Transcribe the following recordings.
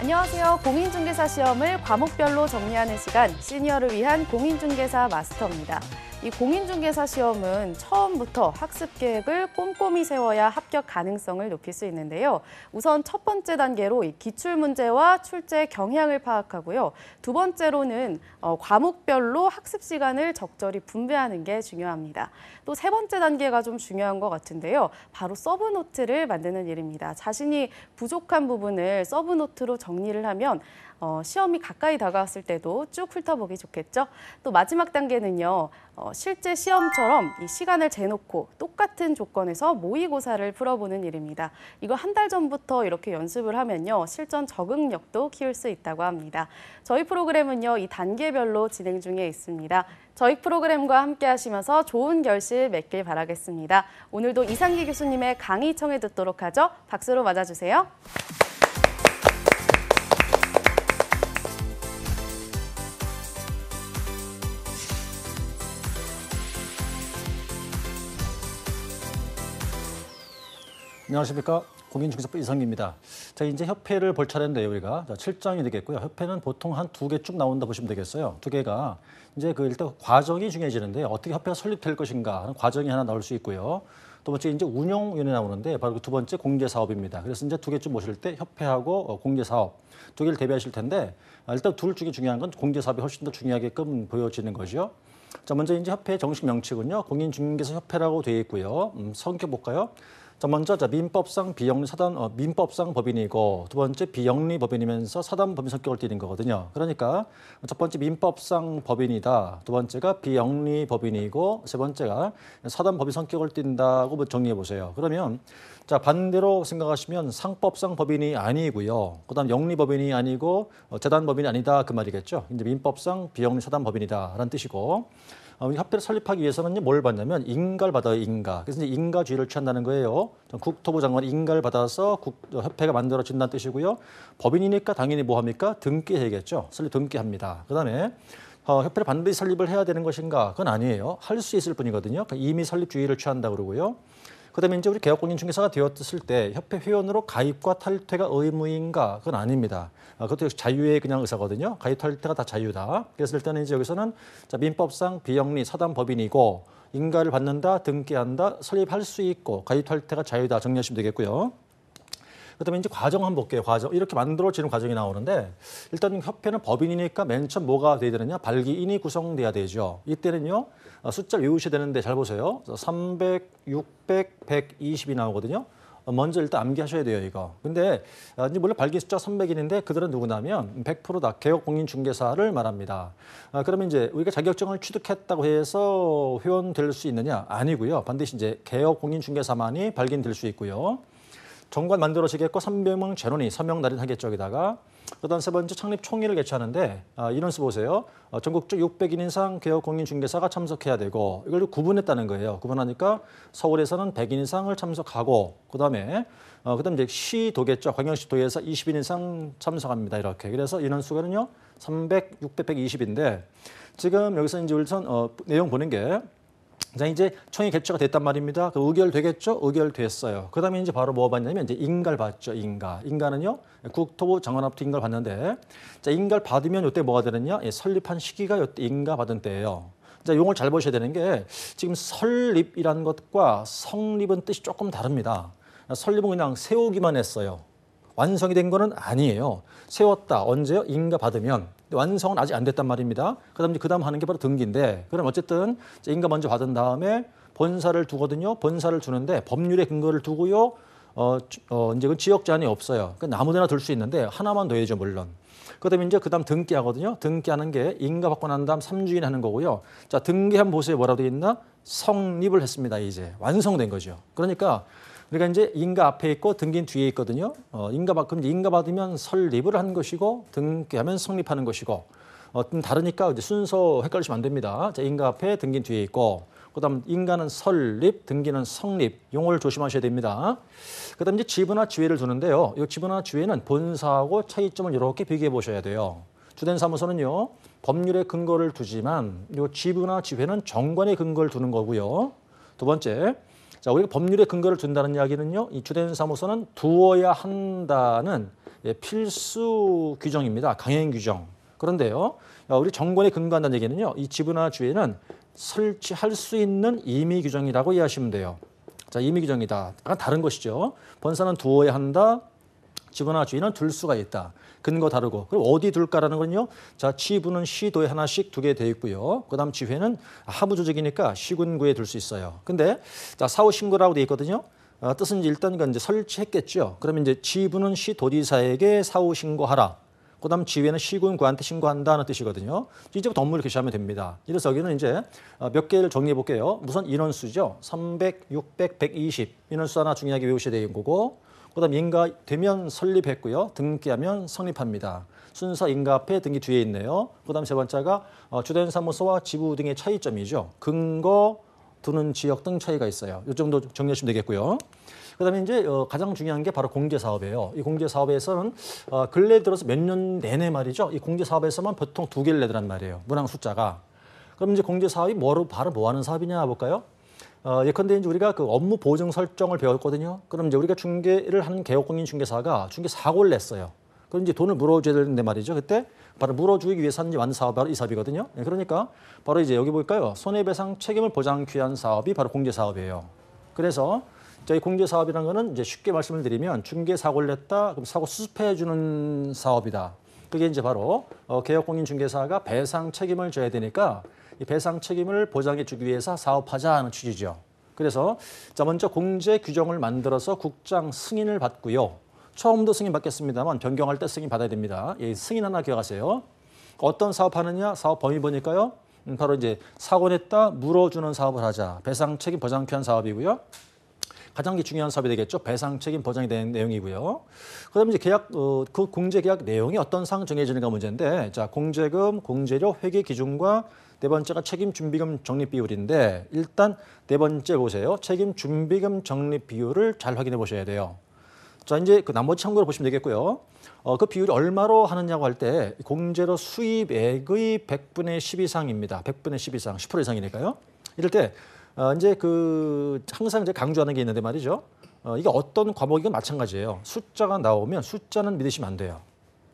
안녕하세요. 공인중개사 시험을 과목별로 정리하는 시간, 시니어를 위한 공인중개사 마스터입니다. 이 공인중개사 시험은 처음부터 학습 계획을 꼼꼼히 세워야 합격 가능성을 높일 수 있는데요. 우선 첫 번째 단계로 이 기출 문제와 출제 경향을 파악하고요. 두 번째로는 어, 과목별로 학습 시간을 적절히 분배하는 게 중요합니다. 또 세 번째 단계가 좀 중요한 것 같은데요. 바로 서브노트를 만드는 일입니다. 자신이 부족한 부분을 서브노트로 정리를 하면 어, 시험이 가까이 다가왔을 때도 쭉 훑어보기 좋겠죠. 또 마지막 단계는요. 어, 실제 시험처럼 이 시간을 재놓고 똑같은 조건에서 모의고사를 풀어보는 일입니다. 이거 한 달 전부터 이렇게 연습을 하면요. 실전 적응력도 키울 수 있다고 합니다. 저희 프로그램은요. 이 단계별로 진행 중에 있습니다. 저희 프로그램과 함께 하시면서 좋은 결실 맺길 바라겠습니다. 오늘도 이상기 교수님의 강의 청해 듣도록 하죠. 박수로 맞아주세요. 안녕하십니까. 공인중개사법 이상기입니다. 자, 이제 협회를 볼 차례인데요, 우리가. 자, 7장이 되겠고요. 협회는 보통 한 두 개 쭉 나온다 보시면 되겠어요. 두 개가 이제 그 일단 과정이 중요해지는데 어떻게 협회가 설립될 것인가 하는 과정이 하나 나올 수 있고요. 두 번째 이제 운영위원회 나오는데 바로 그 두 번째 공제사업입니다. 그래서 이제 두 개쯤 보실 때 협회하고 어, 공제사업 두 개를 대비하실 텐데 아, 일단 둘 중에 중요한 건 공제사업이 훨씬 더 중요하게끔 보여지는 거죠. 자, 먼저 이제 협회 정식 명칭은요. 공인중개사 협회라고 되어 있고요. 음, 성격 볼까요? 자, 먼저 자, 민법상 비영리 사단 어, 민법상 법인이고 두 번째 비영리 법인이면서 사단 법인 성격을 띠는 거거든요. 그러니까 첫 번째 민법상 법인이다. 두 번째가 비영리 법인이고 세 번째가 사단 법인 성격을 띈다고 뭐 정리해 보세요. 그러면 자, 반대로 생각하시면 상법상 법인이 아니고요. 그다음 영리 법인이 아니고 어, 재단 법인이 아니다 그 말이겠죠. 이제 민법상 비영리 사단 법인이다라는 뜻이고 어, 협회를 설립하기 위해서는 뭘 받냐면 인가를 받아요, 인가. 그래서 이제 인가주의를 취한다는 거예요. 국토부 장관이 인가를 받아서 국, 어, 협회가 만들어진다는 뜻이고요. 법인이니까 당연히 뭐 합니까? 등기해야겠죠. 설립 등기합니다. 그 다음에 어, 협회를 반드시 설립을 해야 되는 것인가? 그건 아니에요. 할 수 있을 뿐이거든요. 그러니까 이미 설립주의를 취한다 그러고요. 그다음에 이제 우리 개업공인 중개사가 되었을 때 협회 회원으로 가입과 탈퇴가 의무인가? 그건 아닙니다. 아, 그것도 자유의 그냥 의사거든요. 가입 탈퇴가 다 자유다. 그래서 일단은 이제 여기서는 자, 민법상 비영리 사단 법인이고 인가를 받는다, 등기한다, 설립할 수 있고 가입 탈퇴가 자유다 정리하시면 되겠고요. 그다음에 이제 과정 한번 볼게요. 과정 이렇게 만들어지는 과정이 나오는데 일단 협회는 법인이니까 맨 처음 뭐가 돼야 되느냐 발기인이 구성돼야 되죠. 이때는요 어, 숫자를 외우셔야 되는데 잘 보세요. 300, 600, 120이 나오거든요. 어, 먼저 일단 암기하셔야 돼요, 이거. 근데 어, 이제 물론 발기 숫자 300인데 그들은 누구냐면 100%다 개업 공인 중개사를 말합니다. 아, 그러면 이제 우리가 자격증을 취득했다고 해서 회원 될 수 있느냐? 아니고요. 반드시 이제 개업 공인 중개사만이 발견될 수 있고요. 정관 만들어지겠고 300명 전원이 서명 날인하겠죠 여기다가 그다음 세 번째 창립 총회를 개최하는데 아, 인원수 보세요. 어, 전국적 600인 이상 개업 공인 중개사가 참석해야 되고 이걸 구분했다는 거예요. 구분하니까 서울에서는 100인 이상을 참석하고 그다음에 어, 그다음 이제 시도겠죠. 광역시 도에서 20인 이상 참석합니다. 이렇게. 그래서 인원수가는요. 300, 600, 120인데 지금 여기서 이제 우선 어, 내용 보는 게 자, 이제 총회 개최가 됐단 말입니다. 그 의결 되겠죠? 의결 됐어요. 그 다음에 이제 바로 뭐 받냐면 이제 인가를 받죠, 인가. 인가는요, 국토부 장관합도 인가를 받는데, 자, 인가를 받으면 이때 뭐가 되느냐? 예, 설립한 시기가 이때 인가 받은 때예요. 자, 용을 잘 보셔야 되는 게 지금 설립이라는 것과 성립은 뜻이 조금 다릅니다. 설립은 그냥 세우기만 했어요. 완성이 된 거는 아니에요. 세웠다. 언제요? 인가 받으면. 완성은 아직 안 됐단 말입니다. 그다음 그 다음 하는 게 바로 등기인데 그럼 어쨌든 인가 먼저 받은 다음에 본사를 두거든요. 본사를 두는데 법률의 근거를 두고요. 어, 어 이제 그 지역 제한이 없어요. 그 아무데나 둘 수 있는데 하나만 더해죠 물론. 그다음에 이제 그다음 등기하거든요. 등기하는 게 인가 받고 난 다음 3주인 하는 거고요. 자 등기 한번 보세요. 뭐라고 되어 있나? 성립을 했습니다. 이제 완성된 거죠. 그러니까 그러니까 이제 인가 앞에 있고 등기는 뒤에 있거든요. 어, 인가 받 그럼 인가 받으면 설립을 하는 것이고 등기하면 성립하는 것이고 어, 좀 다르니까 이제 순서 헷갈리시면 안 됩니다. 자, 인가 앞에 등기는 뒤에 있고 그다음 인가는 설립, 등기는 성립 용어를 조심하셔야 됩니다. 그다음 이제 지분화 지회를 두는데요. 이 지분화 지회는 본사하고 차이점을 이렇게 비교해 보셔야 돼요. 주된 사무소는요 법률의 근거를 두지만 이 지분화 지회는 정관의 근거를 두는 거고요. 두 번째 자, 우리가 법률의 근거를 둔다는 이야기는요. 이 주된 사무소는 두어야 한다는 예, 필수 규정입니다. 강행 규정. 그런데요, 어, 우리 정권에 근거한다는 얘기는요, 이 지분화주의는 설치할 수 있는 임의 규정이라고 이해하시면 돼요. 자, 임의 규정이다. 약간 다른 것이죠. 번사는 두어야 한다. 지분화주의는 둘 수가 있다. 근거 다르고. 그럼 어디 둘까라는 건요. 자, 지분은 시도에 하나씩 두게 돼 있고요. 그다음 지회는 하부 조직이니까 시군구에 둘 수 있어요. 근데 자, 사후 신고라고 돼 있거든요. 어, 뜻은 일단 이건 이제 설치했겠죠. 그러면 이제 지분은 시도지사에게 사후 신고하라. 그다음 지회는 시군구한테 신고한다는 뜻이거든요. 이제부터 업무를 개시하면 됩니다. 이래서 여기는 이제 어, 몇 개를 정리해 볼게요. 우선 인원수죠. 300, 600, 120 인원수 하나 중요하게 외우셔야 되는 거고 그다음 인가 되면 설립했고요. 등기하면 성립합니다. 순서 인가 앞에 등기 뒤에 있네요. 그다음 세 번째가 어, 주된 사무소와 지부 등의 차이점이죠. 근거 두는 지역 등 차이가 있어요. 이 정도 정리하시면 되겠고요. 그다음에 이제 어, 가장 중요한 게 바로 공제 사업이에요. 이 공제 사업에서는 어, 근래 들어서 몇 년 내내 말이죠. 이 공제 사업에서만 보통 두 개를 내더란 말이에요. 문항 숫자가. 그럼 이제 공제 사업이 뭐로 바로 뭐 하는 사업이냐 볼까요? 어, 예컨대 이제 우리가 그 업무 보증 설정을 배웠거든요. 그럼 이제 우리가 중개를 하는 개업공인 중개사가 중개 사고를 냈어요. 그럼 이제 돈을 물어줘야 되는데 말이죠. 그때 바로 물어주기 위해서 하는 완 사업이 바로 이 사업이거든요. 예, 그러니까 바로 이제 여기 볼까요? 손해배상 책임을 보장하기 위한 사업이 바로 공제 사업이에요. 그래서 저희 공제 사업이라는 거는 이제 쉽게 말씀을 드리면 중개 사고를 냈다, 그럼 사고 수습해 주는 사업이다. 그게 이제 바로 어, 개업공인 중개사가 배상 책임을 져야 되니까 이 배상 책임을 보장해 주기 위해서 사업하자는 취지죠. 그래서 자 먼저 공제 규정을 만들어서 국장 승인을 받고요. 처음도 승인 받겠습니다만 변경할 때 승인 받아야 됩니다. 이 승인 하나 기억하세요. 어떤 사업하느냐? 사업 범위 보니까요. 음, 바로 이제 사고 냈다 물어주는 사업을 하자. 배상 책임 보장 피한 사업이고요. 가장 중요한 사업이 되겠죠. 배상 책임 보장이 되는 내용이고요. 그다음에 이제 계약 어, 그 공제 계약 내용이 어떤 상 정해지는가 문제인데, 자 공제금, 공제료, 회계 기준과 네 번째가 책임 준비금 적립 비율인데 일단 네 번째 보세요. 책임 준비금 적립 비율을 잘 확인해 보셔야 돼요. 자 이제 그 나머지 참고로 보시면 되겠고요. 어, 그 비율이 얼마로 하느냐고 할 때 공제로 수입액의 100분의 10 이상입니다. 100분의 10 이상, 10% 이상이니까요. 이럴 때 어, 이제 그 항상 이제 강조하는 게 있는데 말이죠. 어, 이게 어떤 과목이건 마찬가지예요. 숫자가 나오면 숫자는 믿으시면 안 돼요.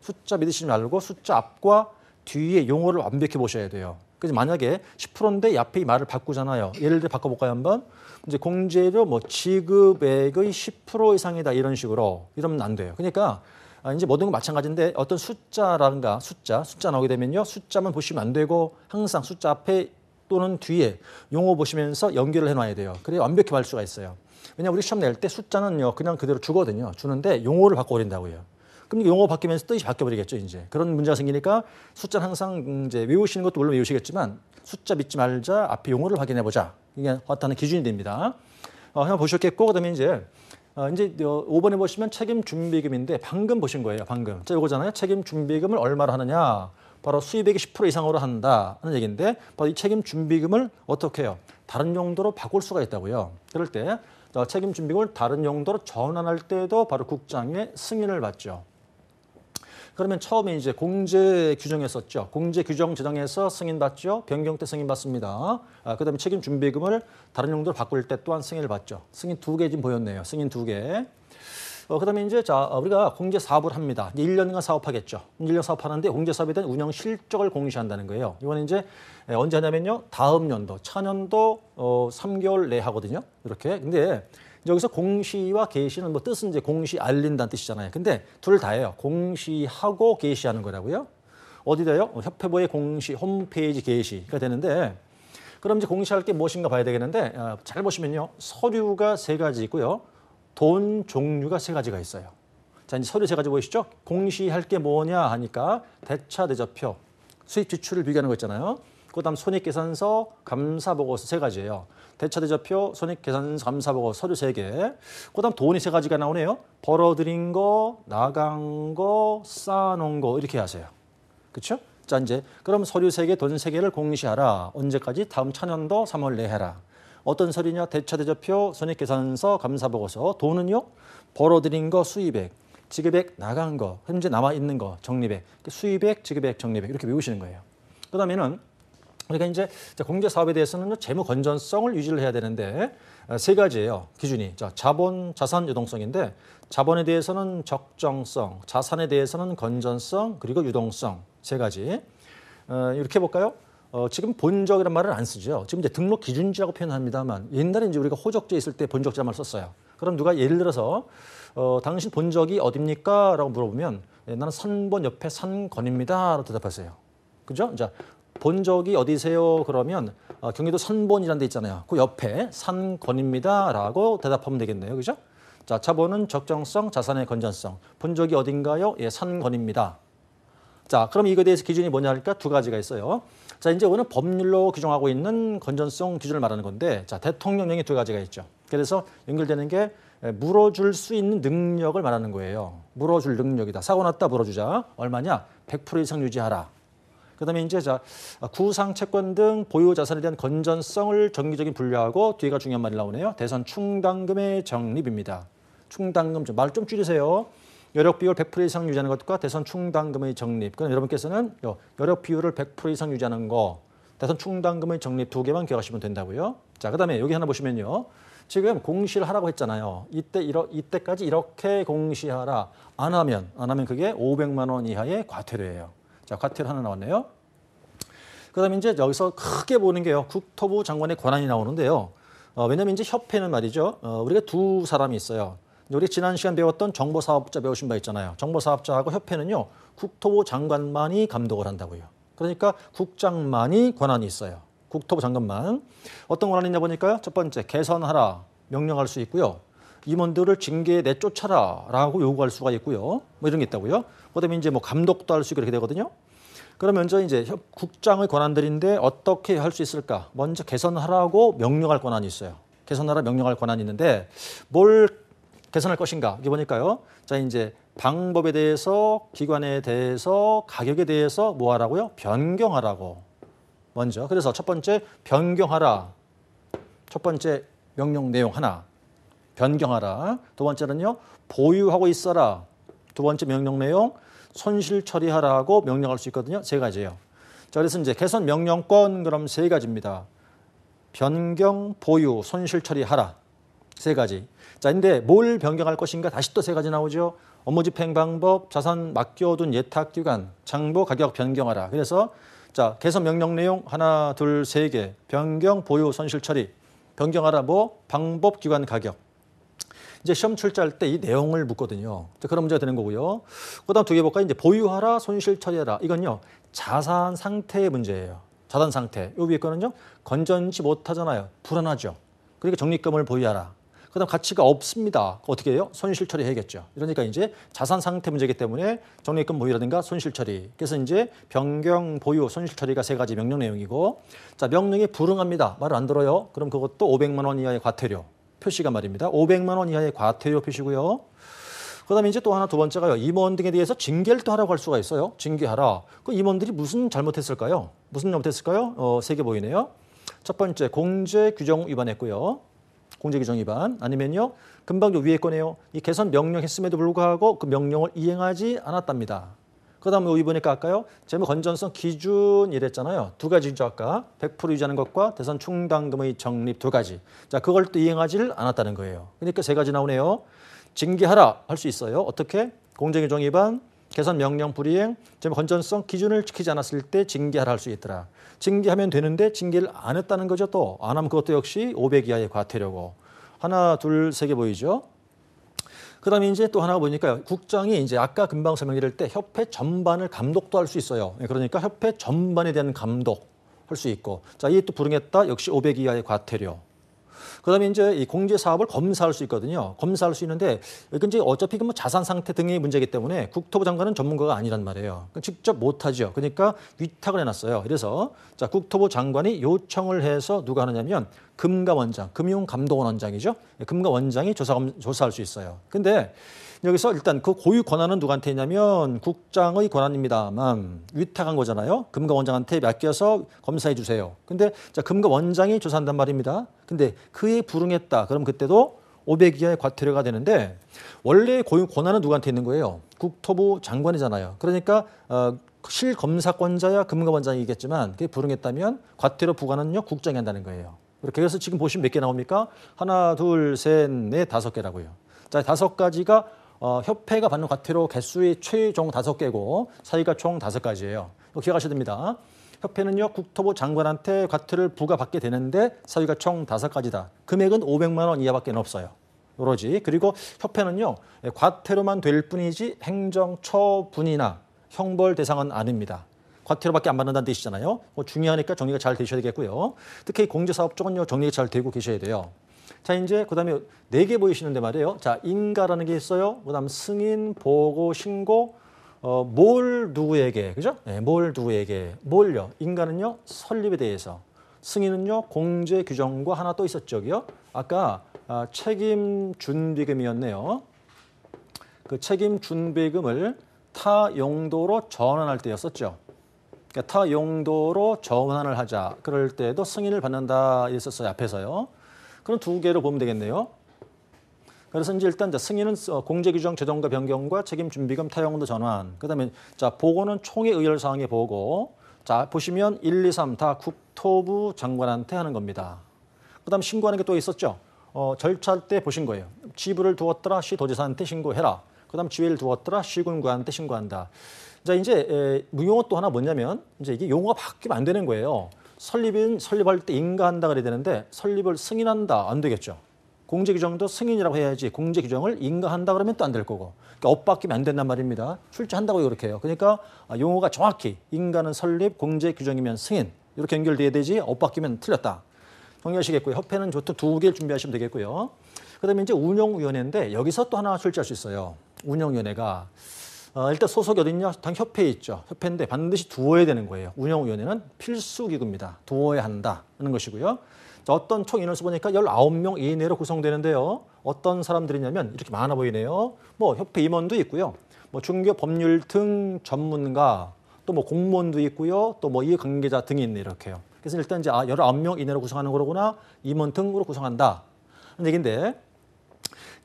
숫자 믿으시지 말고 숫자 앞과 뒤에 용어를 완벽히 보셔야 돼요. 그래서 만약에 10%인데 이 앞에 이 말을 바꾸잖아요. 예를 들어 바꿔볼까요 한번? 이제 공제료 뭐 지급액의 10% 이상이다 이런 식으로 이러면 안 돼요. 그러니까 아, 이제 모든 건 마찬가지인데 어떤 숫자라든가 숫자 숫자 나오게 되면요 숫자만 보시면 안 되고 항상 숫자 앞에 또는 뒤에 용어 보시면서 연결을 해놔야 돼요. 그래야 완벽히 말 수가 있어요. 왜냐 우리 시험 낼 때 숫자는요 그냥 그대로 주거든요. 주는데 용어를 바꿔버린다고요. 그럼 용어 바뀌면서 뜻이 바뀌어버리겠죠 이제 그런 문제가 생기니까 숫자는 항상 이제 외우시는 것도 물론 외우시겠지만 숫자 믿지 말자 앞에 용어를 확인해 보자 이게 어떤 기준이 됩니다. 어, 한번 보셨겠고 그다음에 이제 어, 이제 5번에 보시면 책임 준비금인데 방금 보신 거예요 방금 자 이거잖아요 책임 준비금을 얼마로 하느냐 바로 수입액이 10% 이상으로 한다는 얘기인데 바로 이 책임 준비금을 어떻게 해요 다른 용도로 바꿀 수가 있다고요 그럴 때 책임 준비금을 다른 용도로 전환할 때도 바로 국장의 승인을 받죠. 그러면 처음에 이제 공제 규정했었죠. 공제 규정 제정해서 승인받죠. 변경 때 승인받습니다. 아, 그다음에 책임 준비금을 다른 용도로 바꿀 때 또한 승인을 받죠. 승인 두 개 지금 보였네요. 승인 두 개. 어, 그다음에 이제 자 우리가 공제 사업을 합니다. 이제 1년간 사업하겠죠. 1년 사업하는데 공제 사업에 대한 운영 실적을 공시한다는 거예요. 이거는 이제 언제 하냐면요. 다음 연도, 차년도 어, 3개월 내 하거든요. 이렇게. 근데 여기서 공시와 게시는 뭐 뜻은 이제 공시 알린다는 뜻이잖아요. 근데 둘 다예요. 공시하고 게시하는 거라고요. 어디다요? 협회부의 공시 홈페이지 게시가 되는데 그럼 이제 공시할 게 무엇인가 봐야 되겠는데 어, 잘 보시면요. 서류가 세 가지 있고요. 돈 종류가 세 가지가 있어요. 자, 이제 서류 세 가지 보이시죠? 공시할 게 뭐냐 하니까 대차 대조표, 수입 지출을 비교하는 거 있잖아요. 그다음 손익계산서, 감사보고서 세 가지예요. 대차 대조표, 손익계산서, 감사보고서 서류 세 개. 그다음 돈이 세 가지가 나오네요. 벌어들인 거, 나간 거, 쌓아놓은 거 이렇게 하세요. 그렇죠? 자 이제 그럼 서류 세 개, 돈 세 개를 공시하라. 언제까지? 다음 차년도 3월 내 해라. 어떤 서류냐? 대차 대조표, 손익계산서, 감사보고서. 돈은요? 벌어들인 거 수입액, 지급액 나간 거, 현재 남아 있는 거 정립액, 수입액, 지급액, 정립액 이렇게 외우시는 거예요. 그 다음에는 그러니까 이제 자, 공제 사업에 대해서는 재무 건전성을 유지를 해야 되는데 어, 세 가지예요 기준이. 자, 자본, 자산 유동성인데 자본에 대해서는 적정성, 자산에 대해서는 건전성, 그리고 유동성 세 가지. 어, 이렇게 볼까요? 어, 지금 본적이란 말을 안 쓰죠. 지금 이제 등록 기준지라고 표현합니다만 옛날에 이제 우리가 호적지에 있을 때 본적지란 말을 썼어요. 그럼 누가 예를 들어서 어, 당신 본적이 어딥니까? 라고 물어보면 예, 나는 산본 옆에 산건입니다. 라고 대답하세요. 그죠? 자, 본적이 어디세요? 그러면 어, 경기도 산본이라는 데 있잖아요. 그 옆에 산건입니다. 라고 대답하면 되겠네요. 그죠? 자, 자본은 적정성, 자산의 건전성. 본적이 어딘가요? 예, 산건입니다. 자, 그럼 이거에 대해서 기준이 뭐냐 하니까 두 가지가 있어요. 자, 이제 오늘 법률로 규정하고 있는 건전성 기준을 말하는 건데, 자, 대통령령이 두 가지가 있죠. 그래서 연결되는 게 물어줄 수 있는 능력을 말하는 거예요. 물어줄 능력이다. 사고 났다 물어주자. 얼마냐? 100% 이상 유지하라. 그다음에 이제 자 구상 채권 등 보유 자산에 대한 건전성을 정기적인 분류하고 뒤가 중요한 말이 나오네요. 대선 충당금의 적립입니다. 충당금 좀 말 좀 줄이세요. 여력 비율 100% 이상 유지하는 것과 대선 충당금의 적립. 그럼 여러분께서는 여력 비율을 100% 이상 유지하는 거, 대선 충당금의 적립 두 개만 기억하시면 된다고요. 자, 그다음에 여기 하나 보시면요. 지금 공시를 하라고 했잖아요. 이때 이러, 이때까지 이렇게 공시하라. 안 하면 안 하면 그게 500만 원 이하의 과태료예요. 자, 과태료 하나 나왔네요. 그다음에 이제 여기서 크게 보는 게요. 국토부 장관의 권한이 나오는데요. 어, 왜냐면 이제 협회는 말이죠. 어, 우리가 두 사람이 있어요. 우리 지난 시간 배웠던 정보사업자 배우신 바 있잖아요. 정보사업자하고 협회는요. 국토부 장관만이 감독을 한다고요. 그러니까 국장만이 권한이 있어요. 국토부 장관만. 어떤 권한이 있냐 보니까요. 첫 번째, 개선하라 명령할 수 있고요. 임원들을 징계에 내쫓아라 라고 요구할 수가 있고요. 뭐 이런 게 있다고요. 그다음에 이제 뭐 감독도 할수 이렇게 되거든요. 그러면 먼저 이제 국장의 권한들인데 어떻게 할 수 있을까? 먼저 개선하라고 명령할 권한이 있어요. 개선하라 명령할 권한이 있는데 뭘 개선할 것인가? 이게 보니까요. 자, 이제 방법에 대해서, 기관에 대해서, 가격에 대해서 뭐 하라고요? 변경하라고. 먼저. 그래서 첫 번째 변경하라. 첫 번째 명령 내용 하나. 변경하라. 두 번째는요. 보유하고 있어라. 두 번째 명령 내용 손실 처리하라고 명령할 수 있거든요. 세 가지예요. 자, 그래서 이제 개선 명령권 그럼 세 가지입니다. 변경, 보유, 손실 처리하라. 세 가지. 자, 근데 뭘 변경할 것인가 다시 또 세 가지 나오죠. 업무 집행 방법, 자산 맡겨둔 예탁 기간, 장부 가격 변경하라. 그래서 자, 개선 명령 내용 하나, 둘, 세 개. 변경, 보유, 손실 처리. 변경하라 뭐 방법, 기관, 가격. 이제 시험 출제할 때 이 내용을 묻거든요. 그런 문제가 되는 거고요. 그다음 두 개 볼까요? 이제 보유하라, 손실 처리하라. 이건요. 자산 상태의 문제예요. 자산 상태. 요 위에 거는요. 건전치 못하잖아요. 불안하죠. 그러니까 적립금을 보유하라. 그다음 가치가 없습니다. 어떻게 해요? 손실 처리해야겠죠. 이러니까 이제 자산 상태 문제이기 때문에 적립금 보유라든가 손실 처리. 그래서 이제 변경 보유 손실 처리가 세 가지 명령 내용이고 자 명령이 불응합니다. 말을 안 들어요. 그럼 그것도 500만 원 이하의 과태료. 표시가 말입니다. 500만 원 이하의 과태료 표시고요. 그다음에 이제 또 하나 두 번째가요. 임원 등에 대해서 징계를 또 하라고 할 수가 있어요. 징계하라. 그 임원들이 무슨 잘못했을까요? 무슨 잘못했을까요? 어, 세 개 보이네요. 첫 번째 공제 규정 위반했고요. 공제 규정 위반 아니면요. 금방 요 위에 거네요. 이 개선 명령했음에도 불구하고 그 명령을 이행하지 않았답니다. 그다음에 뭐 이번에 깎아요. 재무 건전성 기준 이랬잖아요. 두 가지죠 아까 100% 유지하는 것과 대선 충당금의 적립 두 가지. 자 그걸 또 이행하지를 않았다는 거예요. 그러니까 세 가지 나오네요. 징계하라 할 수 있어요. 어떻게? 공정규정 위반, 개선 명령 불이행, 건전성 기준을 지키지 않았을 때 징계하라 할 수 있더라. 징계하면 되는데 징계를 안 했다는 거죠 또. 안 하면 그것도 역시 500 이하의 과태료고. 하나, 둘, 세 개 보이죠? 그다음에 이제 또 하나 보니까 국장이 이제 아까 금방 설명드릴 때 협회 전반을 감독도 할 수 있어요. 예, 그러니까 협회 전반에 대한 감독 할 수 있고 자 이에 또 불응했다 역시 500 이하의 과태료. 그다음에 이제 이 공제 사업을 검사할 수 있거든요. 검사할 수 있는데 이건 이제 어차피 그뭐 자산 상태 등의 문제이기 때문에 국토부 장관은 전문가가 아니란 말이에요. 직접 못 하죠. 그러니까 위탁을 해놨어요. 그래서 자 국토부 장관이 요청을 해서 누가 하느냐면 금감원장, 금융감독원장이죠. 금감원장이 조사 조사할 수 있어요. 근데 여기서 일단 그 고유 권한은 누구한테 있냐면 국장의 권한입니다만 위탁한 거잖아요. 금감원장한테 맡겨서 검사해 주세요. 근데 자 금감원장이 조사한단 말입니다. 근데 그에 불응했다. 그럼 그때도 500 이하의 과태료가 되는데 원래 고유 권한은 누구한테 있는 거예요? 국토부 장관이잖아요. 그러니까 어, 실검사권자야 금감원장이겠지만 그게 불응했다면 과태료 부과는요 국장이 한다는 거예요. 그렇게 해서 지금 보시면 몇 개 나옵니까? 하나, 둘, 셋, 넷, 다섯 개라고요. 자, 다섯 가지가 어, 협회가 받는 과태료 개수의 최종 다섯 개고 사이가 총 다섯 가지예요. 기억하셔야 됩니다. 협회는요 국토부 장관한테 과태료를 부과받게 되는데 사유가 총 다섯 가지다. 금액은 500만 원 이하밖에 없어요. 오로지 그리고 협회는요 과태료만 될 뿐이지 행정 처분이나 형벌 대상은 아닙니다. 과태료밖에 안 받는다는 뜻이잖아요. 뭐 중요하니까 정리가 잘 되셔야 되겠고요. 특히 공제사업 쪽은요 정리가 잘 되고 계셔야 돼요. 자 이제 그다음에 네 개 보이시는데 말이에요. 자 인가라는 게 있어요. 그다음 승인, 보고, 신고, 어, 뭘 누구에게 그죠? 네, 뭘 누구에게 뭘요? 인가는요 설립에 대해서 승인은요 공제 규정과 하나 또 있었죠요. 아까 아, 책임 준비금이었네요. 그 책임 준비금을 타 용도로 전환할 때였었죠. 그러니까 타 용도로 전환을 하자. 그럴 때도 승인을 받는다 있었어요. 앞에서요. 그럼 두 개로 보면 되겠네요. 그래서 이제 일단 자, 승인은 어, 공제 규정 제정과 변경과 책임 준비금 타용도 전환. 그다음에 자 보고는 총회 의결 사항의 보고. 자 보시면 1, 2, 3 다 국토부 장관한테 하는 겁니다. 그다음 신고하는 게 또 있었죠. 어, 절차 때 보신 거예요. 지부를 두었더라 시 도지사한테 신고해라. 그다음 지회를 두었더라 시군구한테 신고한다. 자 이제 에, 무용어 또 하나 뭐냐면 이제 이게 용어가 바뀌면 안 되는 거예요. 설립인 설립할 때 인가한다 그래야 되는데 설립을 승인한다 안 되겠죠. 공제 규정도 승인이라고 해야지 공제 규정을 인가한다 그러면 또 안 될 거고 그러니까 엇 바뀌면 안 된단 말입니다. 출제한다고 이렇게 해요. 그러니까 용어가 정확히 인가는 설립, 공제 규정이면 승인 이렇게 연결돼야 되지 엇 바뀌면 틀렸다. 정리하시겠고요. 협회는 보통 두 개를 준비하시면 되겠고요. 그다음에 이제 운영위원회인데 여기서 또 하나 출제할 수 있어요. 운영위원회가 어, 일단 소속이 어딨냐? 당 협회에 있죠. 협회인데 반드시 두어야 되는 거예요. 운영위원회는 필수 기구입니다. 두어야 한다는 것이고요. 자, 어떤 총 인원수 보니까 19명 이내로 구성되는데요. 어떤 사람들이냐면 이렇게 많아 보이네요. 뭐 협회 임원도 있고요. 뭐 중교 법률 등 전문가 또 뭐 공무원도 있고요. 또 뭐 이해 관계자 등이 있네 이렇게요. 그래서 일단 이제 아 19명 이내로 구성하는 거로구나. 임원 등으로 구성한다. 얘기인데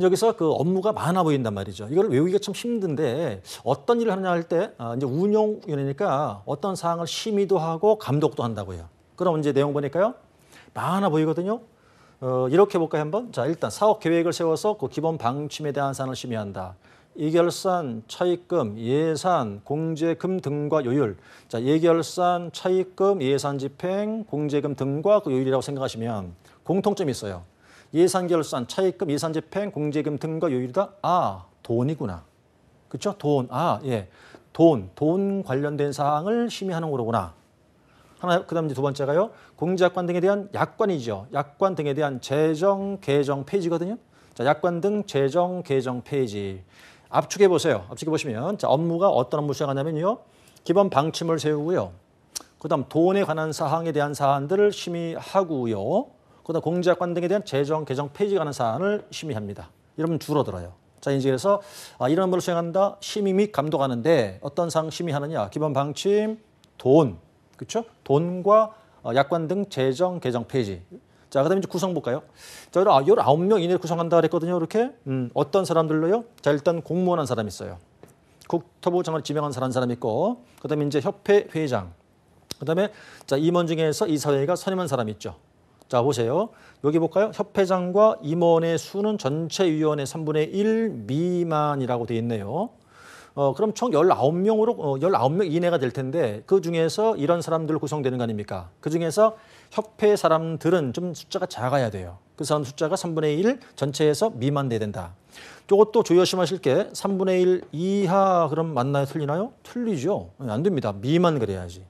여기서 그 업무가 많아 보인단 말이죠. 이걸 외우기가 참 힘든데 어떤 일을 하느냐 할때 아, 이제 운영위원회니까 어떤 사항을 심의도 하고 감독도 한다고요. 그럼 이제 내용 보니까요. 많아 보이거든요. 어, 이렇게 볼까요 한번? 자 일단 사업 계획을 세워서 그 기본 방침에 대한 사항을 심의한다. 이결산, 차입금, 예산, 공제금 등과 요율. 자 예결산, 차입금, 예산 집행, 공제금 등과 그 요율이라고 생각하시면 공통점이 있어요. 예산 결산, 차입금, 예산 집행, 공제금 등과 요율이다. 아 돈이구나. 그렇죠? 돈. 아 예. 돈, 돈 관련된 사항을 심의하는 거로구나. 하나 그 다음 이제 두 번째가요. 공제약관 등에 대한 약관이죠. 약관 등에 대한 재정 개정 페이지거든요. 자, 약관 등 제정 개정 폐지. 압축해 보세요. 압축해 보시면 자, 업무가 어떤 업무 시작하냐면요. 기본 방침을 세우고요. 그 다음 돈에 관한 사항에 대한 사안들을 심의하고요. 그다음 공제약관 등에 대한 제정 개정 폐지에 관한 사안을 심의합니다. 이러면 줄어들어요. 자 이제 그래서 아, 이런 업무를 수행한다. 심의 및 감독하는데 어떤 사항 심의하느냐. 기본 방침, 돈, 그렇죠? 돈과 어, 약관 등 제정 개정 폐지. 자, 그다음에 이제 구성 볼까요? 자, 19명 이내로 구성한다 그랬거든요. 이렇게. 음, 어떤 사람들로요? 자, 일단 공무원 한 사람 있어요. 국토부 장관을 지명한 사람 한 사람 있고, 그다음에 이제 협회 회장. 그다음에 자, 임원 중에서 이사회가 선임한 사람 있죠. 자, 보세요. 여기 볼까요? 협회장과 임원의 수는 전체 위원의 3분의 1 미만이라고 돼 있네요. 어, 그럼 총 19명으로, 어, 19명 이내가 될 텐데 그 중에서 이런 사람들로 구성되는 거 아닙니까? 그 중에서 협회 사람들은 좀 숫자가 작아야 돼요. 그 사람 숫자가 3분의 1 전체에서 미만 돼야 된다. 이것도 조심하실 게 3분의 1 이하 그럼 맞나요? 틀리나요? 틀리죠. 안 됩니다. 미만 그래야지.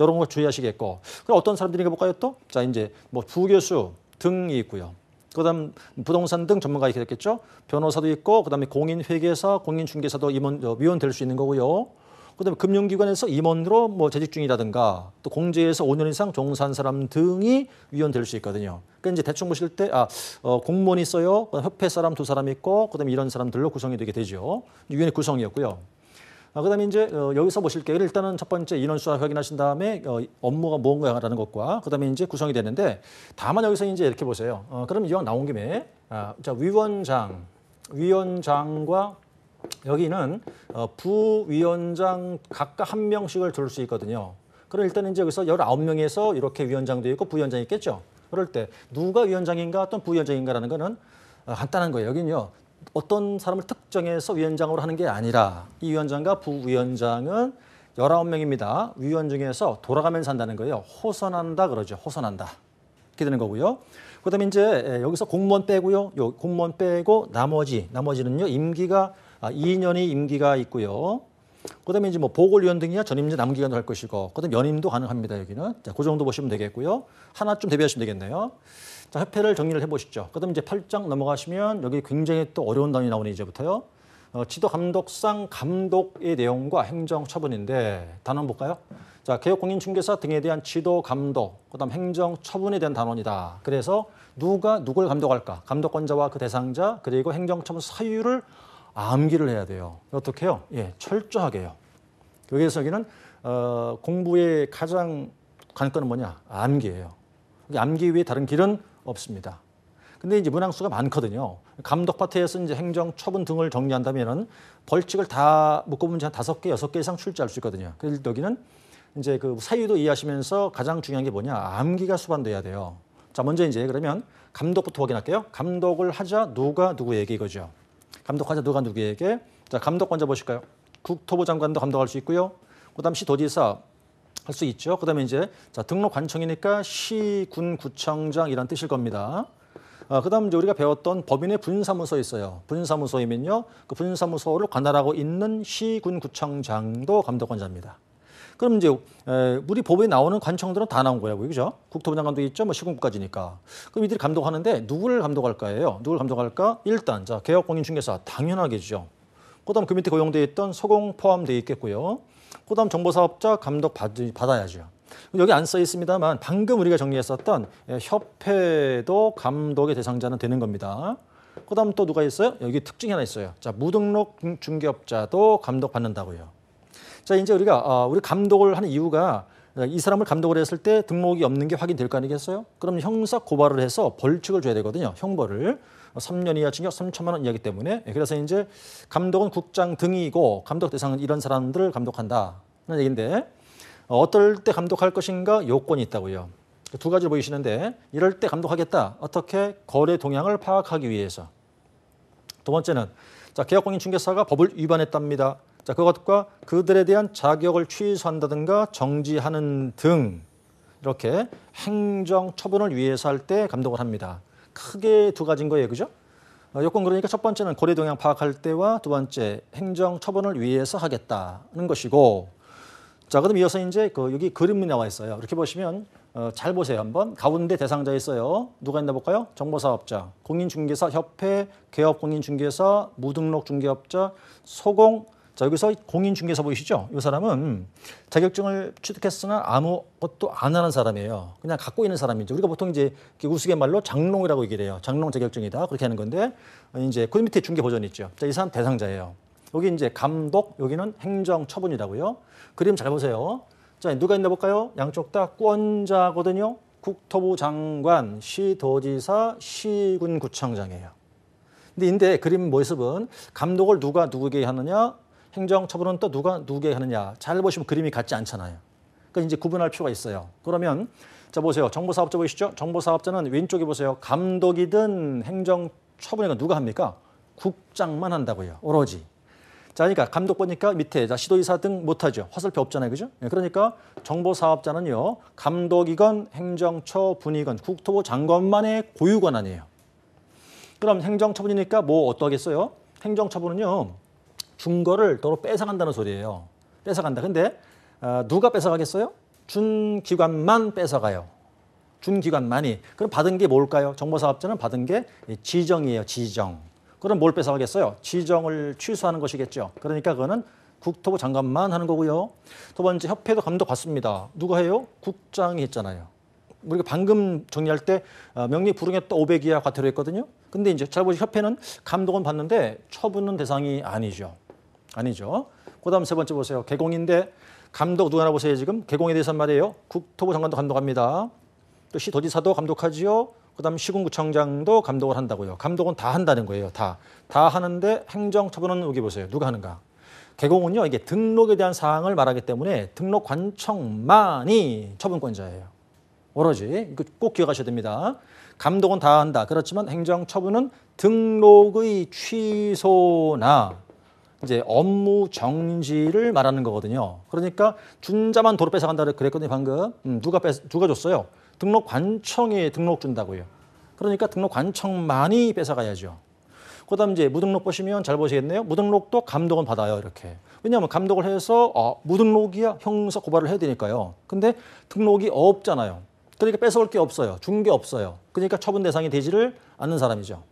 저런 거 주의하시겠고. 그럼 어떤 사람들이 볼까요 또? 자, 이제 뭐 부교수 등이 있고요. 그다음 부동산 등 전문가 이렇게 됐겠죠. 변호사도 있고 그다음에 공인 회계사, 공인 중개사도 임원 어, 위원 될 수 있는 거고요. 그다음에 금융기관에서 임원으로 뭐 재직 중이라든가 또 공제에서 5년 이상 종사한 사람 등이 위원 될 수 있거든요. 그러니까 이제 대충 보실 때 아, 어, 공무원 있어요. 협회 사람 두 사람 있고 그다음에 이런 사람들로 구성이 되게 되죠. 위원회 구성이었고요. 아, 그다음에 이제 어, 여기서 보실게요. 일단은 첫 번째 인원수 확인하신 다음에 어, 업무가 뭔가라는 것과 그다음에 이제 구성이 되는데 다만 여기서 이제 이렇게 보세요. 어, 그럼 이왕 나온 김에 아, 자 위원장, 위원장과 여기는 어, 부위원장 각각 한 명씩을 둘 수 있거든요. 그럼 일단 이제 여기서 19명에서 이렇게 위원장도 있고 부위원장이 있겠죠. 그럴 때 누가 위원장인가 또는 부위원장인가라는 거는 어, 간단한 거예요. 여기는요. 어떤 사람을 특정해서 위원장으로 하는 게 아니라 이 위원장과 부위원장은 19명입니다. 위원 중에서 돌아가면서 한다는 거예요. 호선한다 그러죠. 호선한다. 이렇게 되는 거고요. 그다음에 이제 여기서 공무원 빼고요. 요 공무원 빼고 나머지 나머지는요. 임기가 아, 2년이 임기가 있고요. 그다음에 이제 뭐 보궐위원 등이야 전임제 남기관도 할 것이고 그다음 연임도 가능합니다. 여기는 자, 그 정도 보시면 되겠고요. 하나쯤 대비하시면 되겠네요. 자, 협회를 정리를 해보시죠. 그다음 이제 8장 넘어가시면 여기 굉장히 또 어려운 단위 나오네 이제부터요. 어, 지도 감독상 감독의 내용과 행정 처분인데 단원 볼까요? 자, 개혁 공인중개사 등에 대한 지도 감독, 그다음 행정 처분에 대한 단원이다. 그래서 누가 누굴 감독할까? 감독권자와 그 대상자 그리고 행정 처분 사유를 암기를 해야 돼요. 어떻게 해요? 예, 철저하게요. 여기서 여기는 어, 공부의 가장 관건은 뭐냐? 암기예요. 암기 외에 다른 길은 없습니다. 근데 이제 문항수가 많거든요. 감독 파트에서 이제 행정 처분 등을 정리한다면은 벌칙을 다 묶어보면 한 다섯 개, 여섯 개 이상 출제할 수 있거든요. 그래서 여기는 이제 그 사유도 이해하시면서 가장 중요한 게 뭐냐? 암기가 수반돼야 돼요. 자, 먼저 이제 그러면 감독부터 확인할게요. 감독을 하자 누가 누구에게 이거죠. 감독하자 누가 누구에게. 자, 감독 먼저 보실까요? 국토부 장관도 감독할 수 있고요. 그다음 시도지사 할 수 있죠. 그다음에 이제 자 등록 관청이니까 시, 군, 구청장 이란 뜻일 겁니다. 어, 그다음 이제 우리가 배웠던 법인의 분사무소 있어요. 분사무소이면요, 그 분사무소를 관할하고 있는 시, 군, 구청장도 감독관자입니다. 그럼 이제 에, 우리 법에 나오는 관청들은 다 나온 거라고요, 그죠? 국토부 장관도 있죠, 뭐 시군국까지니까. 그럼 이들이 감독하는데 누구를 감독할까예요? 누구를 감독할까? 일단 자 개혁공인중개사 당연하겠죠. 그다음 그 밑에 고용돼 있던 소공 포함돼 있겠고요. 그다음 정보사업자 감독 받, 받아야죠. 여기 안 써 있습니다만 방금 우리가 정리했었던 예, 협회도 감독의 대상자는 되는 겁니다. 그 다음 또 누가 있어요? 여기 특징이 하나 있어요. 자 무등록 중개업자도 감독 받는다고요. 자 이제 우리가 어, 우리 감독을 하는 이유가 이 사람을 감독을 했을 때 등록이 없는 게 확인될 거 아니겠어요? 그럼 형사 고발을 해서 벌칙을 줘야 되거든요. 형벌을. 3년 이하 징역 3천만 원 이하기 때문에 예, 그래서 이제 감독은 국장 등이고 감독 대상은 이런 사람들을 감독한다는 얘기인데 어, 어떨 때 감독할 것인가 요건이 있다고요. 두 가지 보이시는데 이럴 때 감독하겠다. 어떻게 거래 동향을 파악하기 위해서. 두 번째는 자 개혁공인 중개사가 법을 위반했답니다. 자 그것과 그들에 대한 자격을 취소한다든가 정지하는 등 이렇게 행정 처분을 위해서 할 때 감독을 합니다. 크게 두 가지인 거예요, 그죠? 어, 요건 그러니까 첫 번째는 거래 동향 파악할 때와 두 번째 행정 처분을 위해서 하겠다는 것이고 자, 그럼 이어서 이제 그 여기 그림이 나와 있어요. 이렇게 보시면 어, 잘 보세요. 한번 가운데 대상자 있어요. 누가 있나 볼까요? 정보사업자, 공인중개사 협회, 개업공인중개사, 무등록 중개업자, 소공. 자 여기서 공인중개사 보이시죠? 이 사람은 자격증을 취득했으나 아무것도 안 하는 사람이에요. 그냥 갖고 있는 사람이죠. 우리가 보통 이제 우스갯말로 장롱이라고 얘기를 해요. 장롱 자격증이다 그렇게 하는 건데 이제 그 밑에 중개 보전 있죠. 자, 이 사람 대상자예요. 여기 이제 감독, 여기는 행정 처분이라고요. 그림 잘 보세요. 자, 누가 있나 볼까요? 양쪽 다 권자거든요. 국토부 장관, 시도지사, 시군구청장이에요. 근데 인데 그림 모습은 감독을 누가 누구에게 하느냐, 행정 처분은 또 누가 누구에게 하느냐. 잘 보시면 그림이 같지 않잖아요. 그러니까 이제 구분할 필요가 있어요. 그러면 자 보세요. 정보사업자 보이시죠? 정보사업자는 왼쪽에 보세요. 감독이든 행정 처분이든 누가 합니까? 국장만 한다고요. 오로지. 자, 그러니까 감독 보니까 밑에 자, 시도이사 등 못하죠. 화살표 없잖아요. 그죠? 네, 그러니까 정보사업자는요. 감독이건 행정처 분이건 국토부 장관만의 고유 권한이에요. 그럼 행정처분이니까 뭐 어떠하겠어요? 행정처분은요. 준 거를 도로 뺏어간다는 소리예요. 뺏어간다. 근데 어, 누가 뺏어가겠어요? 준 기관만 뺏어가요. 준 기관만이. 그럼 받은 게 뭘까요? 정보사업자는 받은 게 지정이에요. 지정. 그럼 뭘 뺏어가겠어요? 지정을 취소하는 것이겠죠. 그러니까 그거는 국토부 장관만 하는 거고요. 두 번째 협회도 감독 받습니다. 누가 해요? 국장이 했잖아요. 우리가 방금 정리할 때 어, 명리 불응했다 500 이하 과태료 했거든요. 근데 이제 잘 보시 협회는 감독은 받는데 처분은 대상이 아니죠. 아니죠. 그 다음 세 번째 보세요. 개공인데 감독 누가 하나 보세요 지금 개공에 대해서 말이에요. 국토부 장관도 감독합니다. 또 시도지사도 감독하지요. 그 다음 시군구청장도 감독을 한다고요. 감독은 다 한다는 거예요. 다. 다 하는데 행정처분은 여기 보세요. 누가 하는가? 개공은요 이게 등록에 대한 사항을 말하기 때문에 등록 관청만이 처분권자예요. 오로지 이거 꼭 기억하셔야 됩니다. 감독은 다 한다. 그렇지만 행정처분은 등록의 취소나 이제 업무 정지를 말하는 거거든요. 그러니까 준자만 도로 뺏어간다 그랬거든요 방금. 음, 누가 뺏 누가 줬어요? 등록 관청이 등록 준다고요. 그러니까 등록 관청만이 뺏어가야죠. 그 다음 이제 무등록 보시면 잘 보시겠네요. 무등록도 감독은 받아요 이렇게. 왜냐하면 감독을 해서 어, 무등록이야 형사 고발을 해야 되니까요. 근데 등록이 없잖아요. 그러니까 뺏어올 게 없어요. 준 게 없어요. 그러니까 처분 대상이 되지를 않는 사람이죠.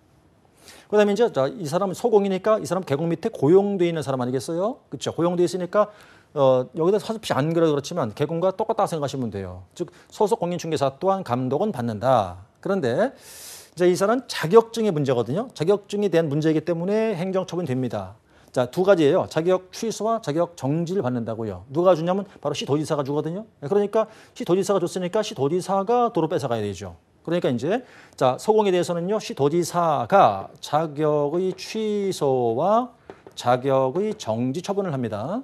그 다음에 이제 자, 이 사람은 소공이니까 이 사람 계곡 밑에 고용돼 있는 사람 아니겠어요? 그렇죠. 고용돼 있으니까 어, 여기다 서슴시 안 그래도 그렇지만 계공과 똑같다 생각하시면 돼요. 즉 소속 공인중개사 또한 감독은 받는다. 그런데 이제 이 사람은 자격증의 문제거든요. 자격증에 대한 문제이기 때문에 행정처분이 됩니다. 자, 두 가지예요. 자격 취소와 자격 정지를 받는다고요. 누가 주냐면 바로 시도지사가 주거든요. 그러니까 시도지사가 줬으니까 시도지사가 도로 뺏어가야 되죠. 그러니까 이제 자 소공에 대해서는요 시도지사가 자격의 취소와 자격의 정지 처분을 합니다.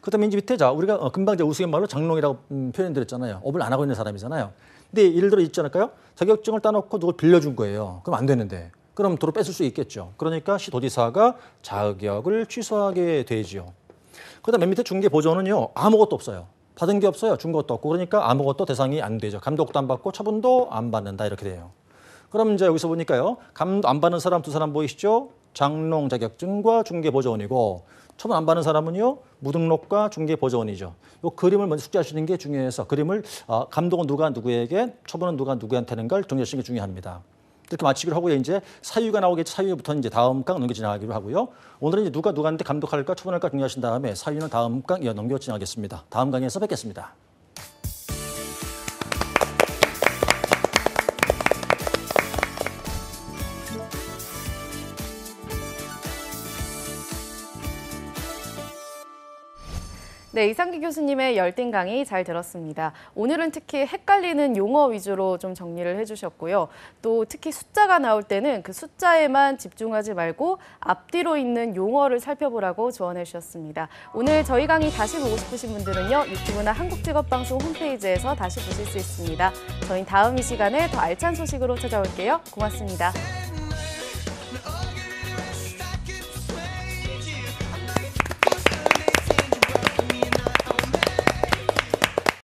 그다음에 이제 밑에 자 우리가 어, 금방 이제 우스갯말로 장롱이라고 음, 표현드렸잖아요. 업을 안 하고 있는 사람이잖아요. 근데 예를 들어 있지 않을까요? 자격증을 따놓고 누굴 빌려준 거예요. 그럼 안 되는데. 그럼 도로 뺏을 수 있겠죠. 그러니까 시도지사가 자격을 취소하게 되지요. 그다음 맨 밑에 중개 보조는요 아무것도 없어요. 받은 게 없어요. 준 것도 없고 그러니까 아무것도 대상이 안 되죠. 감독도 안 받고 처분도 안 받는다 이렇게 돼요. 그럼 이제 여기서 보니까요. 감독 안 받는 사람 두 사람 보이시죠? 장롱 자격증과 중개 보조원이고 처분 안 받는 사람은요 무등록과 중개 보조원이죠. 이 그림을 먼저 숙지하시는 게 중요해서 그림을 어, 감독은 누가 누구에게 처분은 누가 누구한테는가를 정리하시는 게 중요합니다. 이렇게 마치기로 하고요. 이제 사유가 나오겠지. 사유부터 이제 다음 강 넘겨 지나가기로 하고요. 오늘은 이제 누가 누구한테 감독할까 처분할까 정리하신 다음에 사유는 다음 강 이어 넘겨 지나가겠습니다. 다음 강에서 뵙겠습니다. 네, 이상기 교수님의 열띤 강의 잘 들었습니다. 오늘은 특히 헷갈리는 용어 위주로 좀 정리를 해주셨고요. 또 특히 숫자가 나올 때는 그 숫자에만 집중하지 말고 앞뒤로 있는 용어를 살펴보라고 조언해 주셨습니다. 오늘 저희 강의 다시 보고 싶으신 분들은요. 유튜브나 한국직업방송 홈페이지에서 다시 보실 수 있습니다. 저희 다음 이 시간에 더 알찬 소식으로 찾아올게요. 고맙습니다.